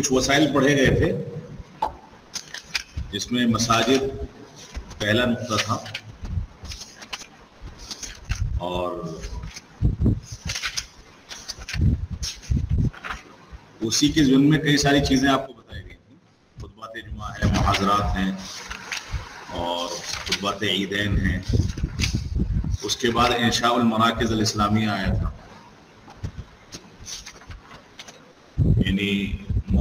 कुछ वसाइल पढ़े गए थे, जिसमें मसाजिद पहला नुकता था और उसी के जुन में कई सारी चीज़ें आपको बताई गई थी। खुतबात जुमा है, महाजरात हैं और खुतबात ईदैन हैं। उसके बाद इंशाउल मराकज़ इस्लामिया आया था यानी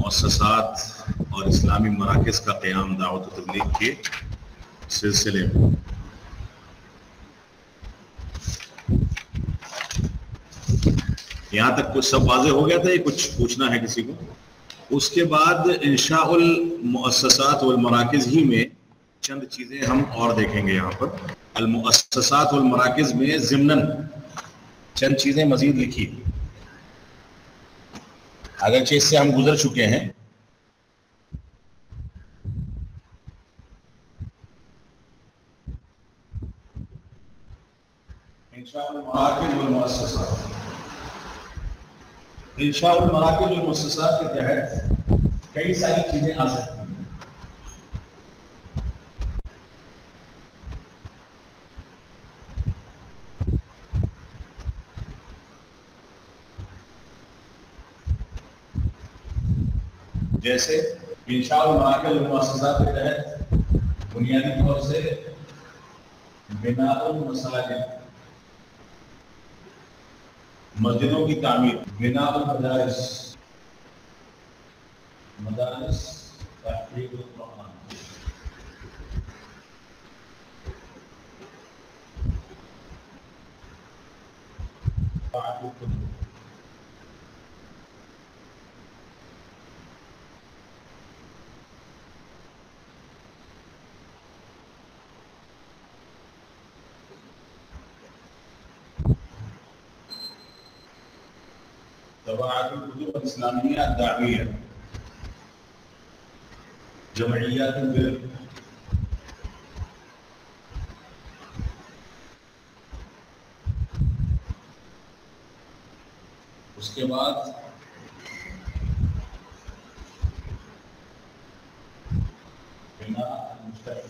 मुअससात और इस्लामी मराकज़ का क़्याम दावत तबलीग के सिलसिले में। यहाँ तक कुछ सब वाजे हो गया था ये कुछ पूछना है किसी को? उसके बाद इंशाउल मुअससात वल मराकज़ ही में चंद चीज़ें हम और देखेंगे यहाँ पर। अल मुअससात वल मराकज़ में ज़िमनन, चंद चीज़ें मजीद लिखी। अगरचे इससे हम गुजर चुके हैं। इंशाउल मराकज और मुस्सा के तहत कई सारी चीज़ें आ जैसे इंशाउल मराकज और मुससात के तहत बुनियादी तौर से बिनाउल मसाजिद, मस्जिदों की तामीर बिना मदारस मदारस जमैयात उसके बाद बिना मुस्तफ़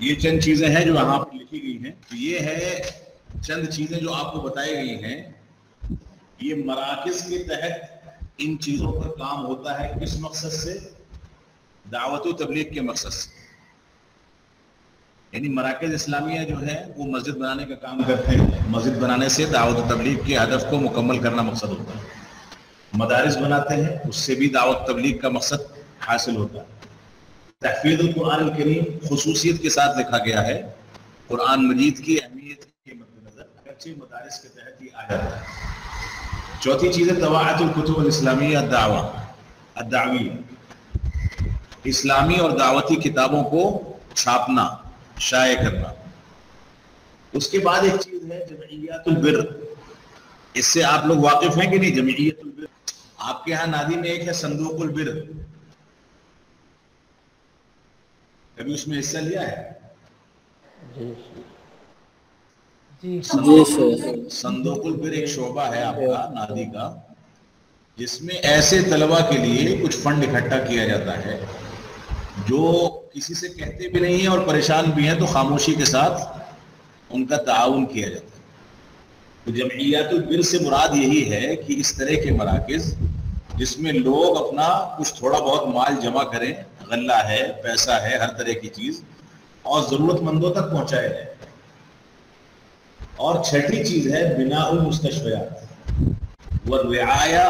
ये चंद चीजें हैं जो यहाँ पर लिखी गई हैं तो ये है चंद चीजें जो आपको बताई गई हैं ये मराकज के तहत इन चीजों पर काम होता है किस मकसद से दावत तबलीग के मकसद से यानी मराकज इस्लामिया जो है, वो मस्जिद बनाने का काम करते हैं। मस्जिद बनाने से दावत तबलीग के हदफ को मुकम्मल करना मकसद होता है। मदारस बनाते हैं, उससे भी दावत तबलीग का मकसद हासिल होता है। तहफीद करीम खसूसियत के साथ लिखा गया है। कुरान मजीद की अहमियत के मद्देनजर अगरचे मदारस के तहत ही आ जाता है चौथी चीज़ है तवातुलकुतुब इस्लामिया, दावा अदावी इस्लामी और दावती किताबों को छापना। शाये करना। उसके बाद एक चीज़ है जमयतुल बिर। इससे आप लोग वाकिफ हैं कि नहीं जमयतुल बिर? आपके यहाँ नादी में एक है संदूकुल बिर। कभी उसमें हिस्सा लिया है? संदोकुल बिर एक शोबा है आपका नादी का जिसमें ऐसे तलबा के लिए कुछ फंड इकट्ठा किया जाता है जो किसी से कहते भी नहीं है और परेशान भी हैं तो खामोशी के साथ उनका ताउन किया जाता है। तो जमयतुल बिर से मुराद यही है कि इस तरह के मराकज, जिसमें लोग अपना कुछ थोड़ा बहुत माल जमा करें, गल्ला है, पैसा है, हर तरह की चीज़, और जरूरतमंदों तक पहुँचाए जाए। और छठी चीज़ है बिना मुस्तशफियात व रियाया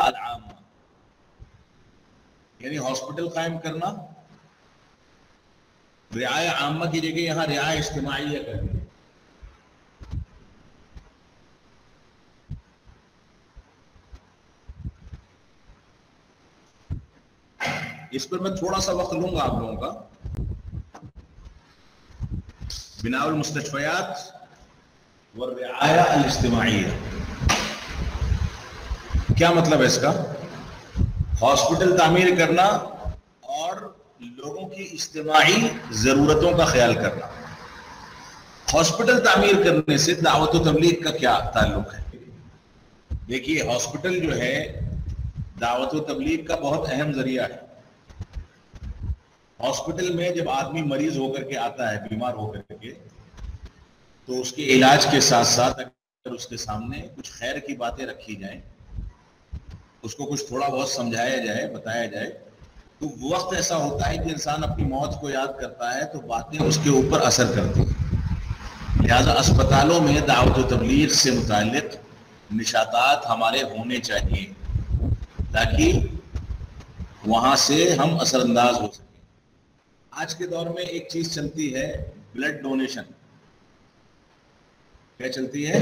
यानी हॉस्पिटल कायम करना रियाया आमा की जगह यहाँ रियाया इज्तमाही करनी इस पर मैं थोड़ा सा वक्त लूँगा आप लोगों का। बिनाउल मुस्तशफयात व रियाया क्या मतलब है इसका? हॉस्पिटल तामीर करना की इज्तमाही जरूरतों का ख्याल करना। हॉस्पिटल तामीर करने से दावत तबलीग का क्या ताल्लुक है? देखिए, हॉस्पिटल जो है, दावत तबलीग का बहुत अहम ज़रिया है। हॉस्पिटल में जब आदमी मरीज़ होकर के आता है, बीमार होकर के तो उसके इलाज के साथ साथ अगर उसके सामने कुछ खैर की बातें रखी जाए, उसको कुछ थोड़ा बहुत समझाया जाए, बताया जाए तो वक्त ऐसा होता है कि इंसान अपनी मौत को याद करता है तो बातें उसके ऊपर असर करती हैं। लिहाजा अस्पतालों में दावत तबलीग से मुतक निशातात हमारे होने चाहिए, ताकि वहाँ से हम असरअंदाज हो सके। आज के दौर में एक चीज़ चलती है ब्लड डोनेशन क्या चलती है?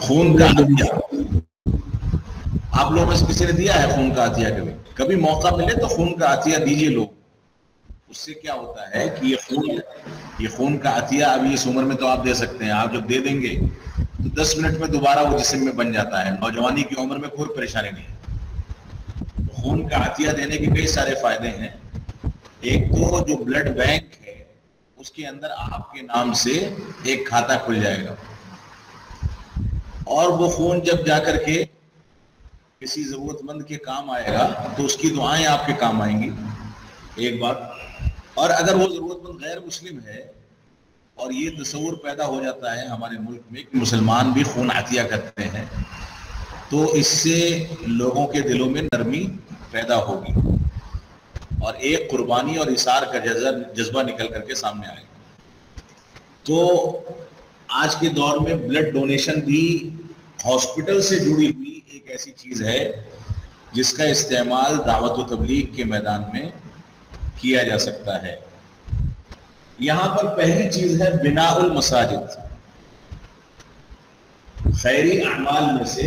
खून का आप लोगों में किसी ने दिया है खून का आतिया कभी कभी मौका मिले तो खून का आतिया दीजिए लोग। उससे क्या होता है कि ये खून ये खून का आतिया अभी इस उम्र में तो आप दे सकते हैं। आप जब दे देंगे तो दस मिनट में दोबारा वो जिसम में बन जाता है। नौजवानी की उम्र में कोई परेशानी नहीं है। तो खून का आतिया देने के कई सारे फ़ायदे हैं। एक तो जो ब्लड बैंक है, उसके अंदर आपके नाम से एक खाता खुल जाएगा। और वो खून जब जाकर के किसी जरूरतमंद के काम आएगा तो उसकी दुआएँ आपके काम आएँगी। एक बात, और अगर वो जरूरतमंद गैर मुस्लिम है, और ये तस्वुर पैदा हो जाता है हमारे मुल्क में कि मुसलमान भी खून आतिया करते हैं तो इससे लोगों के दिलों में नरमी पैदा होगी। और एक कुर्बानी और इशार का जज्बा निकल करके सामने आएगा। तो आज के दौर में ब्लड डोनेशन भी हॉस्पिटल से जुड़ी हुई एक ऐसी चीज़ है जिसका इस्तेमाल दावत तबलीग के मैदान में किया जा सकता है। यहाँ पर पहली चीज़ है बिनाउल मसाजिद। खैरी अमाल में से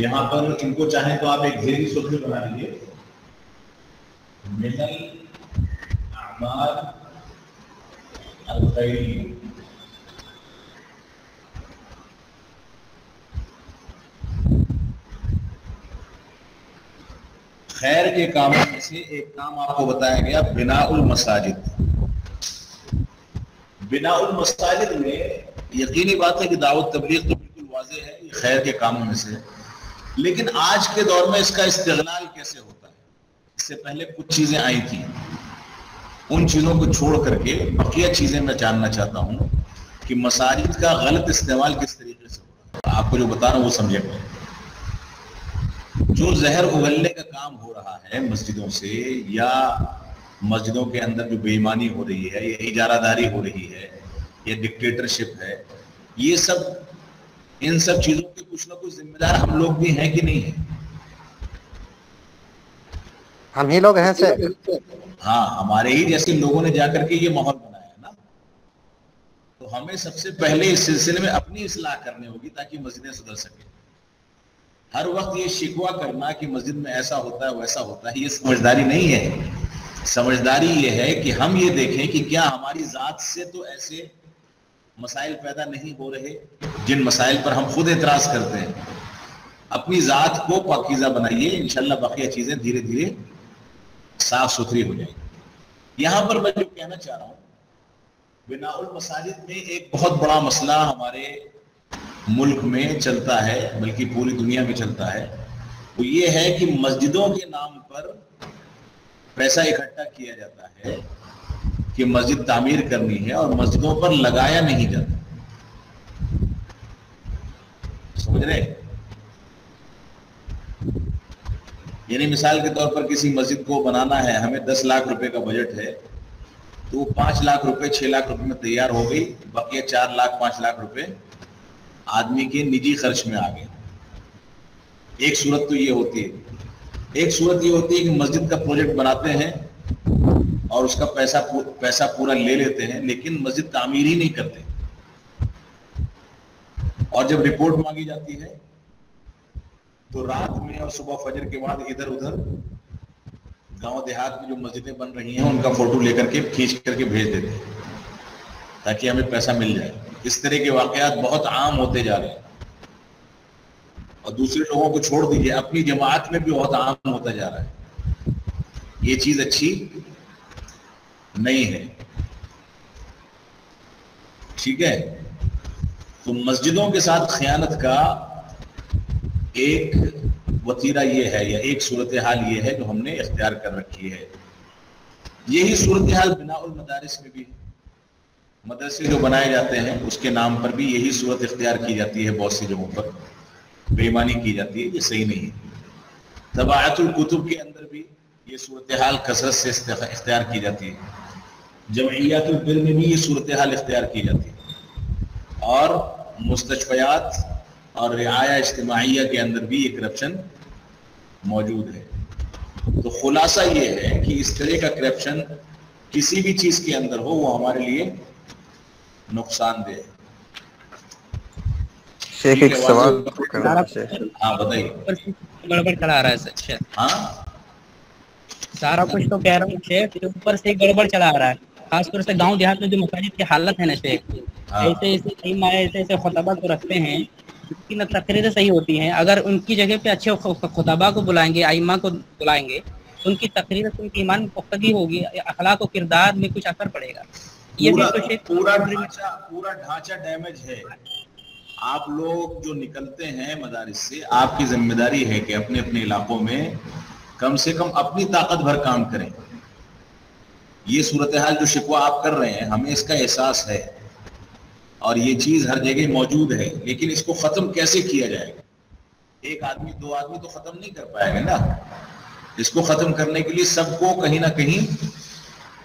यहाँ पर इनको चाहे तो आप एक घेरी सूत्र बना लीजिए। मिनल अमाल खैरी के कामों में से एक काम आपको बताया गया, बिनाउल मसाजिद। बिनाउल मसाजिद में यकीनी बात है कि दावत तबलीग तो बिल्कुल वाजे है खैर के कामों में से। लेकिन आज के दौर में इसका इस्तेगलाल कैसे होता है? इससे पहले कुछ चीज़ें आई थी। उन चीज़ों को छोड़ करके बकिया चीज़ें मैं जानना चाहता हूँ कि मसाजिद का गलत इस्तेमाल किस तरीके से होता है। आपको जो बता रहा हूँ वो समझेंगे जो जहर उगलने का काम हो रहा है मस्जिदों से या मस्जिदों के अंदर जो बेईमानी हो रही है या इजारादारी हो रही है या डिक्टेटरशिप है ये सब इन सब चीज़ों के कुछ ना कुछ जिम्मेदार हम लोग भी हैं कि नहीं है? हम ही लोग हैं से हाँ हमारे ही जैसे लोगों ने जाकर के ये माहौल बनाया ना। तो हमें सबसे पहले इस सिलसिले में अपनी इसलाह करनी होगी ताकि मस्जिदें सुधर सके। हर वक्त ये शिकवा करना कि मस्जिद में ऐसा होता है, वैसा होता है, ये समझदारी नहीं है। समझदारी ये है कि हम ये देखें कि क्या हमारी जात से तो ऐसे मसाइल पैदा नहीं हो रहे, जिन मसाइल पर हम खुद एतराज़ करते हैं। अपनी जात को पाकिजा बनाइए, इंशाल्लाह बाकी चीज़ें धीरे धीरे साफ़ सुथरी हो जाएँगी। यहाँ पर मैं जो कहना चाह रहा हूँ, बिनाउल मसाजिद में एक बहुत बड़ा मसला हमारे मुल्क में चलता है, बल्कि पूरी दुनिया में चलता है, वो ये है कि मस्जिदों के नाम पर पैसा इकट्ठा किया जाता है कि मस्जिद तामीर करनी है और मस्जिदों पर लगाया नहीं जाता। समझ रहे? यानी मिसाल के तौर पर किसी मस्जिद को बनाना है, हमें दस लाख रुपए का बजट है तो पाँच लाख रुपए, छह लाख रुपए में तैयार हो गई, बाकी चार लाख, पाँच लाख रुपए आदमी के निजी खर्च में आ गए। एक सूरत तो ये होती है। एक सूरत ये होती है कि मस्जिद का प्रोजेक्ट बनाते हैं और उसका पैसा पैसा पूरा ले लेते हैं, लेकिन मस्जिद तामीर ही नहीं करते। और जब रिपोर्ट मांगी जाती है तो रात में और सुबह फजर के बाद इधर उधर गाँव देहात में जो मस्जिदें बन रही हैं, उनका फ़ोटो लेकर के खींच करके भेज देते हैं, ताकि हमें पैसा मिल जाए। इस तरह के वाकयात बहुत आम होते जा रहे हैं। और दूसरे लोगों को छोड़ दीजिए, अपनी जमात में भी बहुत आम होता जा रहा है। ये चीज़ अच्छी नहीं है। ठीक है? तो मस्जिदों के साथ खयानत का एक वतीरा ये है, या एक सूरत हाल ये है जो हमने इख्तियार कर रखी है। यही सूरत हाल बिनाउल मदारिस में भी है। मदरसे जो बनाए जाते हैं, उसके नाम पर भी यही सूरत इख्तियार की जाती है बहुत सी जगहों पर। बेईमानी की जाती है, ये सही नहीं है। तबातुल कुतुब के अंदर भी ये सूरत हाल कसरत से इख्तियार की जाती है। जमैयातुल बिल में भी ये सूरत हाल इख्तियार की जाती है। और मुस्तशफयात और रियाया इज्तमाहिया के अंदर भी ये करप्शन मौजूद है। तो खुलासा ये है कि इस तरह का करप्शन किसी भी चीज़ के अंदर हो, वो हमारे लिए नुकसानदेह शेख एक सवाल हाँ बताइए। गड़बड़ चला रहा है सर हाँ? सारा कुछ तो कह रहा हूँ शेख ऊपर से गड़बड़ चला रहा है। खासतौर से गाँव देहात में जो मसाजिद की हालत है ना शेख हाँ। ऐसे ऐसे ऐसे ऐसे खुतबा को रखते हैं उनकी न तकरीरें सही होती हैं। अगर उनकी जगह पे अच्छे खुतबा को बुलाएँगे आइमा को बुलाएँगे तो उनकी तकरीर से उनकी ईमान पुख्तगी होगी अखलाक और किरदार में कुछ असर पड़ेगा। पूरा, तो पूरा ढांचा पूरा ढांचा डैमेज है। आप लोग जो निकलते हैं मदारिस से आपकी ज़िम्मेदारी है कि अपने अपने इलाकों में कम से कम अपनी ताकत भर काम करें। ये सूरत हाल जो शिकवा आप कर रहे हैं हमें इसका एहसास है। और ये चीज़ हर जगह मौजूद है लेकिन इसको खत्म कैसे किया जाएगा? एक आदमी दो आदमी तो खत्म नहीं कर पाएगा ना। इसको खत्म करने के लिए सबको कहीं ना कहीं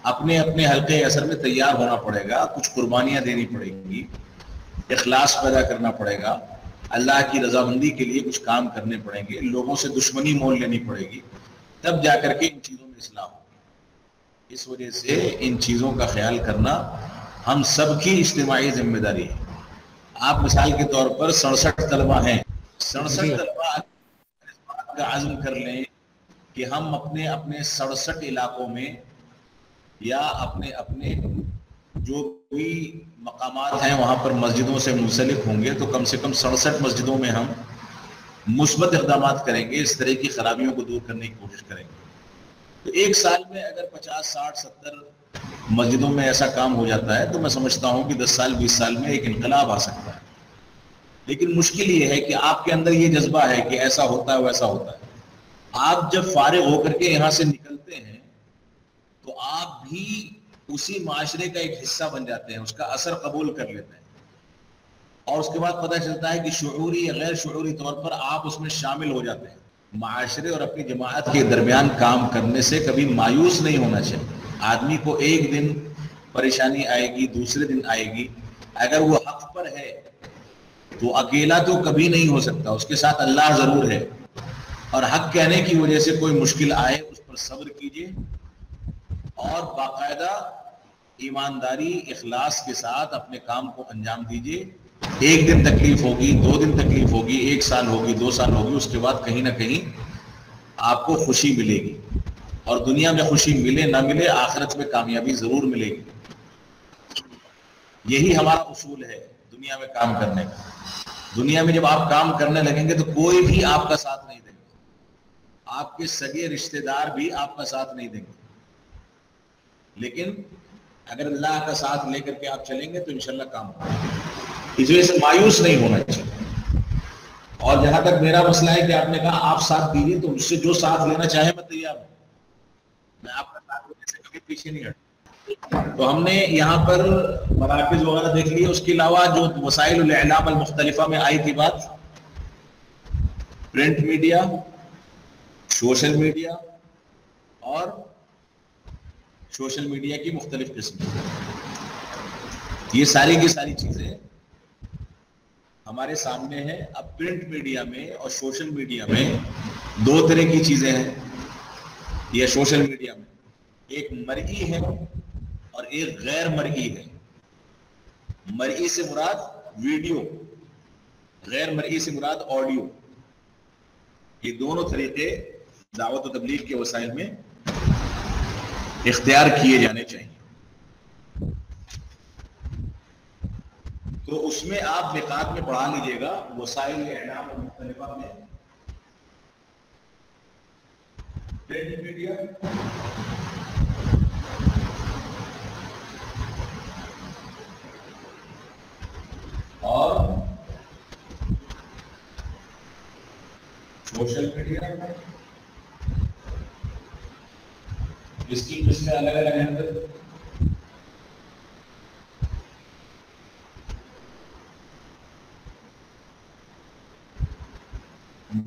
अपने अपने हल्के असर में तैयार होना पड़ेगा कुछ कुर्बानियाँ देनी पड़ेंगी इखलास पैदा करना पड़ेगा अल्लाह की रजामंदी के लिए कुछ काम करने पड़ेंगे लोगों से दुश्मनी मोल लेनी पड़ेगी तब जाकर के इन चीज़ों में इस्लाम इस वजह से इन चीज़ों का ख्याल करना हम सबकी इज्तमाही ज़िम्मेदारी है। आप मिसाल के तौर पर सड़सठ तलबा हैं। सड़सठ तलबा का आज़म कर लें कि हम अपने अपने सड़सठ इलाकों में या अपने अपने जो भी मकामात हैं वहाँ पर मस्जिदों से मुंसलिक होंगे तो कम से कम सड़सठ मस्जिदों में हम मुस्बत इकदाम करेंगे, इस तरह की खराबियों को दूर करने की कोशिश करेंगे। तो एक साल में अगर पचास, साठ, सत्तर मस्जिदों में ऐसा काम हो जाता है तो मैं समझता हूँ कि दस साल, बीस साल में एक इनकलाब आ सकता है। लेकिन मुश्किल ये है कि आपके अंदर ये जज्बा है कि ऐसा होता है, वैसा होता है। आप जब फारिग होकर के यहाँ से निकलते हैं तो आप भी उसी माशरे का एक हिस्सा बन जाते हैं, उसका असर कबूल कर लेते हैं। और उसके बाद पता चलता है कि शूरी या गैर शूरी तौर पर आप उसमें शामिल हो जाते हैं। माशरे और अपनी जमात के दरमियान काम करने से कभी मायूस नहीं होना चाहिए। आदमी को एक दिन परेशानी आएगी, दूसरे दिन आएगी। अगर वो हक पर है तो अकेला तो कभी नहीं हो सकता, उसके साथ अल्लाह ज़रूर है। और हक कहने की वजह से कोई मुश्किल आए, उस पर सब्र कीजिए। और बाकायदा ईमानदारी, इखलास के साथ अपने काम को अंजाम दीजिए। एक दिन तकलीफ़ होगी, दो दिन तकलीफ़ होगी, एक साल होगी, दो साल होगी, उसके बाद कहीं ना कहीं आपको खुशी मिलेगी। और दुनिया में खुशी मिले ना मिले, आखिरत में कामयाबी ज़रूर मिलेगी। यही हमारा उसूल है दुनिया में काम करने का। दुनिया में जब आप काम करने लगेंगे तो कोई भी आपका साथ नहीं देंगे। आपके सगे रिश्तेदार भी आपका साथ नहीं देंगे। लेकिन अगर अल्लाह का साथ लेकर के आप चलेंगे तो इंशाल्लाह काम होगा। इस वजह से मायूस नहीं होना चाहिए। और जहाँ तक मेरा मसला है कि आपने कहा आप साथ दीजिए तो मुझसे जो साथ लेना चाहे मैं तैयार हूँ। मैं आपका साथ लेने से कभी पीछे नहीं हटता। तो हमने यहाँ पर मराकज वगैरह देख लिए, उसके अलावा जो वसाइल मुख्तलिफा में आई थी बात, प्रिंट मीडिया, सोशल मीडिया और सोशल मीडिया की मुख्तलिफ़ किस्म। ये सारी की सारी चीज़ें हमारे सामने है। अब प्रिंट मीडिया में और सोशल मीडिया में दो तरह की चीज़ें हैं। या सोशल मीडिया में। एक मरई है और एक गैर मरई है। मरई से मुराद वीडियो गैर मरई से मुराद ऑडियो ये दोनों तरीके दावत तबलीग के वसाइल में इख्तियार किए जाने चाहिए। तो उसमें आप निकात में पढ़ा लीजिएगा, वसाइल के मुख्तलिफा में। प्रिंट मीडिया और सोशल मीडिया इसकी किसमें अलग अलग है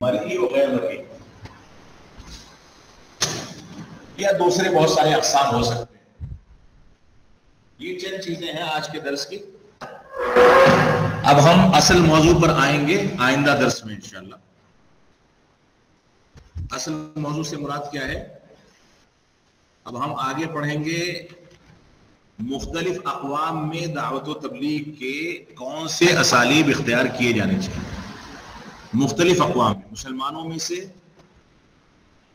मरई और गैर मरई या दूसरे बहुत सारे अकसाम हो सकते हैं। ये चंद चीज़ें हैं आज के दर्श की। अब हम असल मौजू पर आएँगे, आइंदा दर्श में, इंशाल्लाह। असल मौजू से मुराद क्या है? अब हम आगे पढ़ेंगे मुख्तलिफ़ अकवाम में दावत तबलीग के कौन से असालीब इख्तियार किए जाने चाहिए? मुख्तलिफ़ अकवाम मुसलमानों में से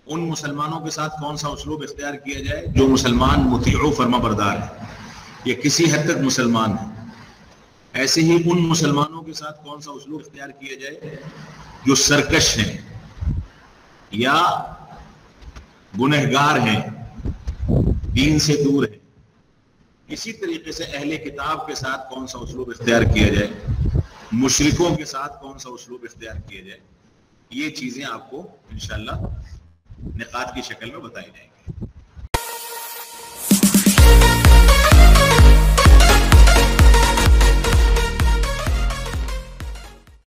उन मुसलमानों के साथ कौन सा उसलूब इख्तियार किया जाए जो मुसलमान मुती फरमा बरदार है? या किसी हद तक मुसलमान है? ऐसे ही उन मुसलमानों के साथ कौन सा उसलूब इख्तियार किया जाए जो सरकश हैं या गुनहगार हैं? दीन से दूर है। इसी तरीके से अहले किताब के साथ कौन सा उसलूब इख्तियार किया जाए? मुशरकों के साथ कौन सा उसलूब इख्तियार किया जाए? ये चीज़ें आपको इंशाल्लाह निकात की शक्ल में बताई जाएँगी।